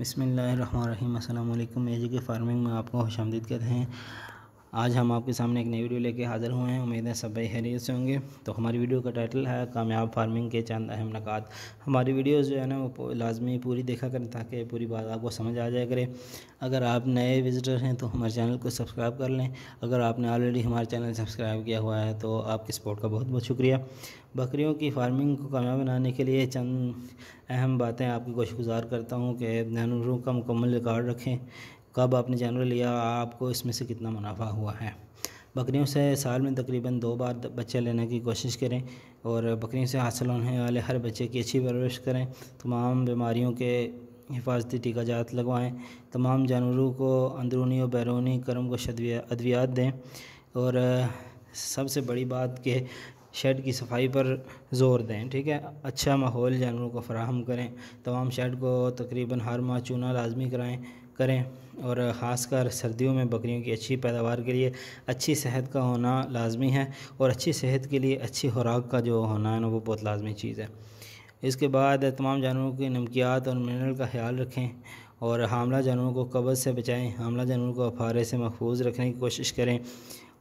بسم اللہ الرحمن الرحیم، السلام علیکم۔ ایجی کے فارمنگ میں آپ کو خوش آمدید کہتے ہیں۔ آج ہم آپ کے سامنے ایک نئی ویڈیو لے کے حاضر ہوئے ہیں۔ امید ہے سب بھائی حیریت سے ہوں گے۔ تو ہماری ویڈیو کا ٹائٹل ہے، کامیاب فارمنگ کے چند اہم نکات۔ ہماری ویڈیوز جو ہے نا، وہ لازمی پوری دیکھا کریں تاکہ پوری بات آپ کو سمجھ آ جائے کرے۔ اگر آپ نئے وزٹر ہیں تو ہمارے چینل کو سبسکرائب کر لیں۔ اگر آپ نے آلریڈی ہمارے چینل سبسکرائب کیا ہوا ہے تو آپ کی سپورٹ کا بہت بہت شکریہ۔ بکریوں کی فارمنگ کو کامیاب بنانے کے لیے چند اہم باتیں آپ کی کوشش گزار کرتا ہوں کہ جانوروں کا مکمل ریکارڈ رکھیں۔ کب آپ نے جانور لیا آپ کو اس میں سے کتنا منافع ہوا ہے؟ بکریوں سے سال میں تقریباً دو بار بچے لینے کی کوشش کریں اور بکریوں سے حاصل ہونے والے ہر بچے کی اچھی پرورش کریں، تمام بیماریوں کے حفاظتی ٹیکہ جات لگوائیں، تمام جانوروں کو اندرونی و بیرونی کرم کو ادویات دیں۔ اور سب سے بڑی بات کہ شیڈ کی صفائی پر زور دیں، ٹھیک ہے؟ اچھا ماحول جانوروں کو فراہم کریں، تمام شیڈ کو تقریباً ہر ماہ چونا لازمی کرائیں۔ کریں اور خاص کر سردیوں میں بکریوں کی اچھی پیداوار کے لیے اچھی صحت کا ہونا لازمی ہے اور اچھی صحت کے لیے اچھی خوراک کا جو ہونا ہے نا وہ بہت لازمی چیز ہے۔ اس کے بعد تمام جانوروں کی نمکیات اور منرل کا خیال رکھیں اور حاملہ جانوروں کو قبض سے بچائیں۔ حاملہ جانوروں کو افارے سے محفوظ رکھنے کی کوشش کریں۔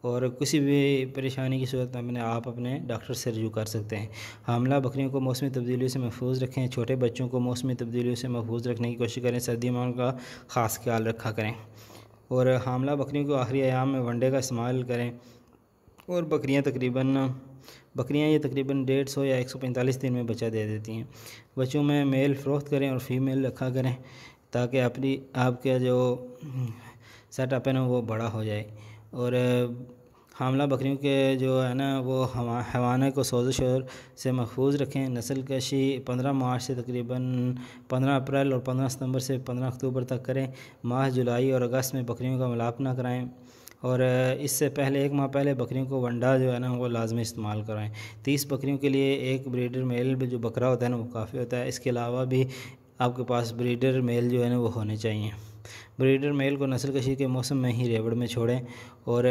اور کسی بھی پریشانی کی صورت میں اپنے آپ اپنے ڈاکٹر سے رجوع کر سکتے ہیں۔ حاملہ بکریوں کو موسمی تبدیلیوں سے محفوظ رکھیں، چھوٹے بچوں کو موسمی تبدیلیوں سے محفوظ رکھنے کی کوشش کریں سردی میں ان کا خاص خیال رکھا کریں۔ اور حاملہ بکریوں کو آخری ایام میں ونڈے کا استعمال کریں۔ اور بکریاں تقریباً، بکریاں یہ تقریباً ڈیڑھ سو یا ایک سو پینتالیس دن میں بچہ دے دیتی ہیں۔ بچوں میں میل فروخت کریں اور فیمیل رکھا کریں تاکہ اپنی، آپ کا جو سیٹ اپ ہے نا وہ بڑا ہو جائے۔ اور حاملہ بکریوں کے جو ہے نا وہ حیوانہ کو سوزش اور سے محفوظ رکھیں۔ نسل کشی پندرہ مارچ سے تقریباً پندرہ اپریل اور پندرہ ستمبر سے پندرہ اکتوبر تک کریں۔ ماہ جولائی اور اگست میں بکریوں کا ملاپ نہ کرائیں اور اس سے پہلے، ایک ماہ پہلے بکریوں کو ونڈا جو ہے نا وہ لازمی استعمال کرائیں۔ تیس بکریوں کے لیے ایک بریڈر میل جو بکرا ہوتا ہے نا وہ کافی ہوتا ہے۔ اس کے علاوہ بھی آپ کے پاس بریڈر میل جو ہے نا وہ ہونے چاہیے۔ بریڈر میل کو نسل کشی کے موسم میں ہی ریوڑ میں چھوڑیں اور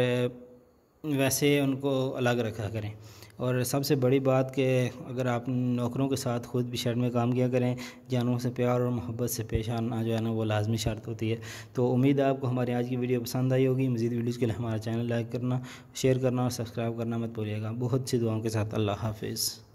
ویسے ان کو الگ رکھا کریں۔ اور سب سے بڑی بات کہ اگر آپ نوکروں کے ساتھ خود بھی شرط میں کام کیا کریں جانوروں سے پیار اور محبت سے پیش آنا جو ہے نا، وہ لازمی شرط ہوتی ہے۔ تو امید ہے آپ کو ہماری آج کی ویڈیو پسند آئی ہوگی۔ مزید ویڈیوز کے لیے ہمارا چینل لائک کرنا، شیئر کرنا اور سبسکرائب کرنا مت بولیے گا۔ بہت سی دعاؤں کے ساتھ اللہ حافظ۔